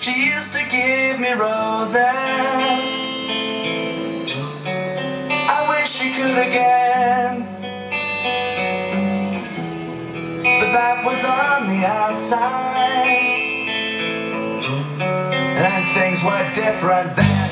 She used to give me roses. I wish she could again. But that was on the outside. And things were different then.